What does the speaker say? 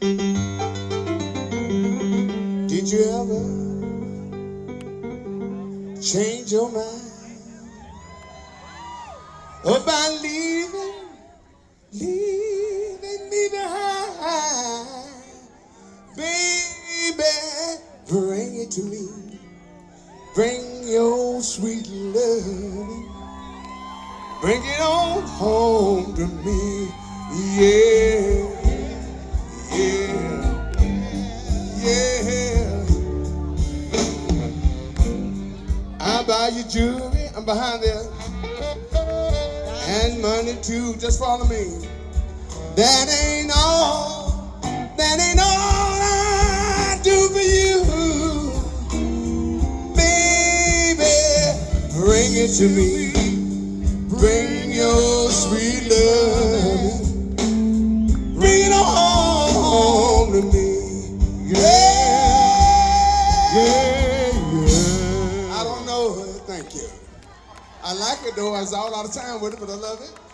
Did you ever change your mind about leaving, leaving me behind? Baby, bring it to me. Bring your sweet love. Bring it on home to me. Yeah. I buy you jewelry. I'm behind there. And money too. Just follow me. That ain't all. That ain't all I do for you. Baby, bring it to me. Bring your sweet love. Bring it home to me. Thank you. I like it though. I was out of time with it, but I love it.